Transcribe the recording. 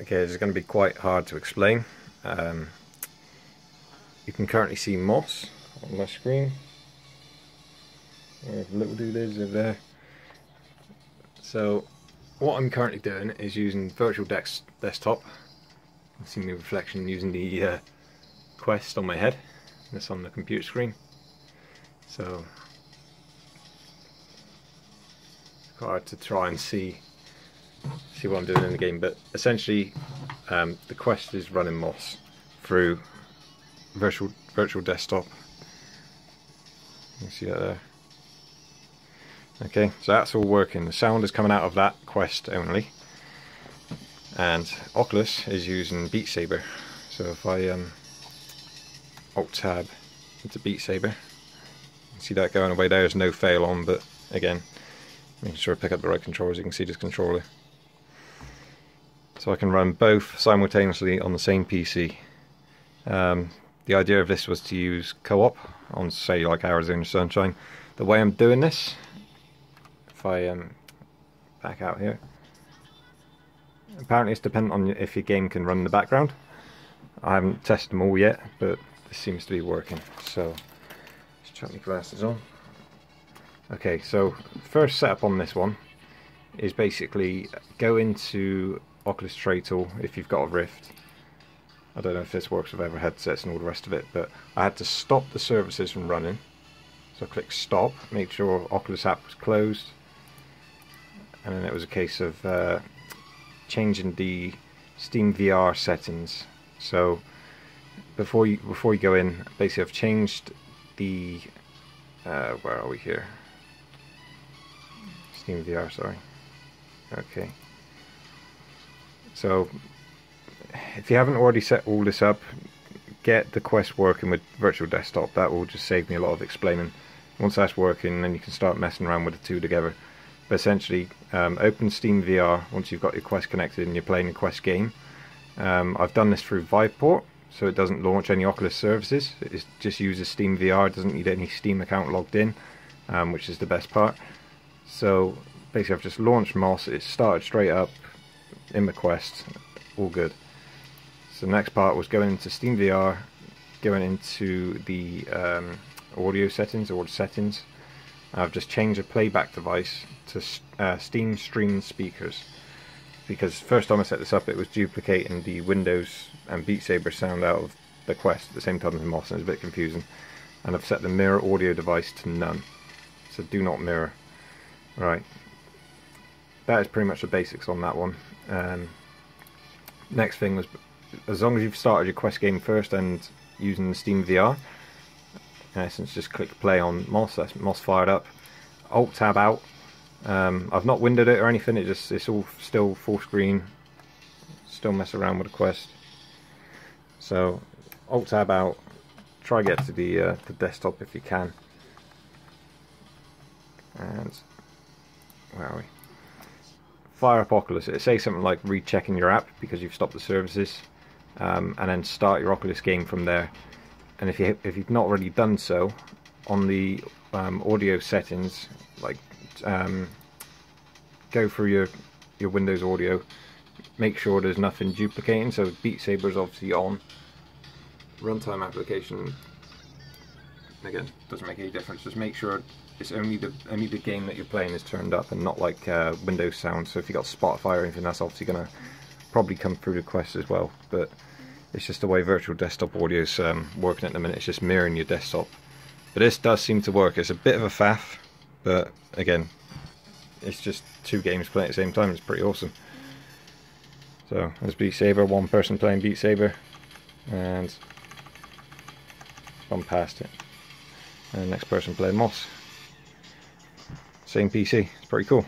Okay, this is going to be quite hard to explain. Um, you can currently see Moss on my screen. Little is over there. So, what I'm currently doing is using Virtual Dex Desktop. You can see my reflection using the uh, Quest on my head. This on the computer screen. So, it's hard to try and see see what I'm doing in the game, but essentially um, the quest is running Moss through virtual virtual desktop. You see that there. Okay, so that's all working. The sound is coming out of that quest only. And Oculus is using Beat Saber. So if I um, Alt Tab into Beat Saber, see that going away there's no fail on, but again, making sure I pick up the right controls, you can see this controller. So I can run both simultaneously on the same PC. Um, the idea of this was to use co-op on say like Arizona Sunshine. The way I'm doing this, if I um, back out here, apparently it's dependent on if your game can run in the background. I haven't tested them all yet, but this seems to be working. So let's chuck my glasses on. Okay, so first setup on this one is basically go into Oculus Tray Tool if you've got a Rift. I don't know if this works with other headsets and all the rest of it, but I had to stop the services from running. So I click stop, make sure Oculus app was closed, and then it was a case of uh, changing the Steam VR settings. So before you before you go in, basically I've changed the uh, where are we here? Steam VR, sorry. Okay. So if you haven't already set all this up, get the Quest working with Virtual Desktop. That will just save me a lot of explaining. Once that's working, then you can start messing around with the two together. But essentially, um, open Steam VR once you've got your Quest connected and you're playing a Quest game. Um, I've done this through Viveport, so it doesn't launch any Oculus services. It just uses Steam VR. It doesn't need any Steam account logged in, um, which is the best part. So basically, I've just launched Moss. It started straight up in the Quest, all good. So the next part was going into Steam VR, going into the um, audio settings, or settings. I've just changed the playback device to uh, Steam Stream speakers. Because first time I set this up it was duplicating the Windows and Beat Saber sound out of the Quest at the same time as Moss and it's a bit confusing. And I've set the mirror audio device to none. So do not mirror. Right that is pretty much the basics on that one um, next thing was, as long as you've started your Quest game first and using the Steam VR, in essence just click play on Moss, that's Moss fired up, Alt Tab out, um, I've not windowed it or anything, it just it's all still full screen, still mess around with the Quest. So Alt Tab out, try get to the, uh, the desktop if you can. And where are we? Fire up Oculus, it says something like rechecking your app because you've stopped the services, um, and then start your Oculus game from there. And if you if you've not already done so, on the um, audio settings, like um, go through your your Windows audio, make sure there's nothing duplicating. So Beat Saber is obviously on. Runtime application again doesn't make any difference. Just make sure it's only the only the game that you're playing is turned up and not like uh, Windows sound. So if you got Spotify or anything, that's obviously gonna probably come through the Quest as well. But it's just the way virtual desktop audio is um, working at the minute. It's just mirroring your desktop. But this does seem to work. It's a bit of a faff, but again, it's just two games playing at the same time. It's pretty awesome. So there's Beat Saber, one person playing Beat Saber, and gone past it. And next person playing Moss. Same PC. It's pretty cool.